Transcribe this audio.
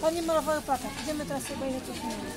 Pani ma ochotę. Idziemy teraz sobie obejrzeć coś innego.